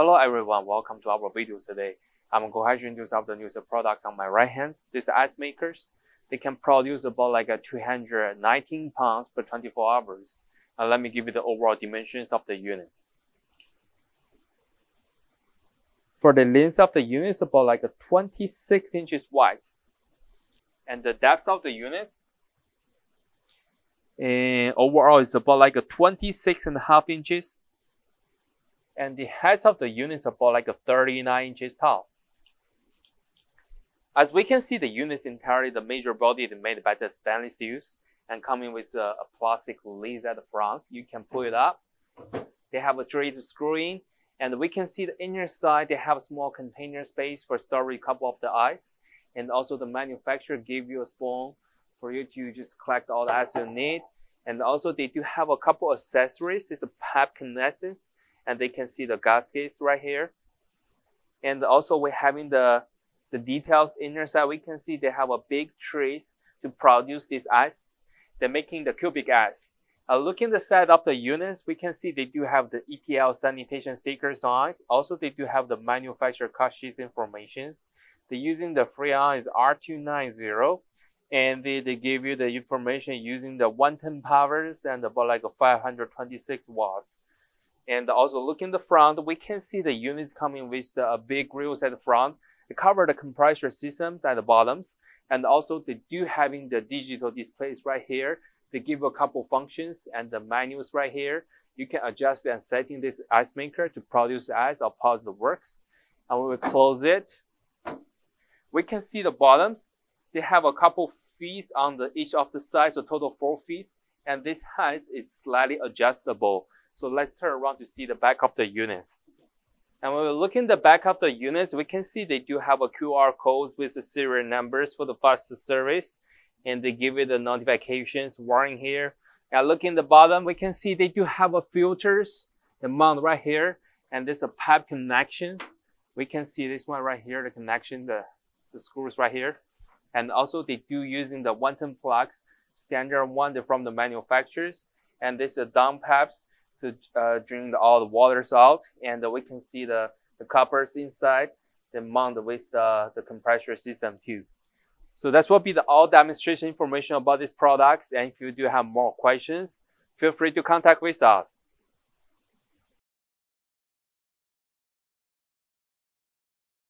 Hello everyone, welcome to our video today. I'm going to introduce the new products on my right hand. These ice makers, they can produce about like a 219 pounds per 24 hours. And let me give you the overall dimensions of the unit. For the length of the unit is about like a 26 inches wide. And the depth of the unit and overall is about like a 26 and a half inches and the height of the unit is about like a 39 inches tall. As we can see, the unit is entirely the major body is made by the stainless steels and coming with a, a plastic lid at the front. You can pull it up. They have a tray to screw in, and we can see the inner side. They have a small container space for storing a couple of the ice, and also the manufacturer give you a spoon for you to just collect all the ice you need. And also they do have a couple accessories. There's a pipe connections and they can see the gaskets right here. And also we're having the, the details inner side. We can see they have a big trace to produce this ice. They're making the cubic ice. Uh, looking the side of the units, we can see they do have the ETL sanitation stickers on. Also, they do have the manufacturer cut sheets informations. They're using the Freon is R290 and they, they give you the information using the 110 powers and about like 526 watts. And also look in the front, we can see the units coming with the big grills at the front. They cover the compressor systems at the bottoms. And also they do having the digital displays right here. They give a couple functions and the menus right here. You can adjust and setting this ice maker to produce ice or pause the works. And we will close it. We can see the bottoms. They have a couple feet on the each of the sides, so total four feet. And this height is slightly adjustable. So let's turn around to see the back of the units. And when we look in the back of the units, we can see they do have a QR code with the serial numbers for the faster service. And they give you the notifications warning here. And look in the bottom, we can see they do have a filters, the mount right here. And there's a pipe connections. We can see this one right here, the connection, the, the screws right here. And also they do using the 110 plugs, standard one from the manufacturers. And this is a down pipes to uh, drain the, all the waters out. And uh, we can see the, the coppers inside, the mount with the, the compressor system too. So that's what be the all demonstration information about these products. And if you do have more questions, feel free to contact with us.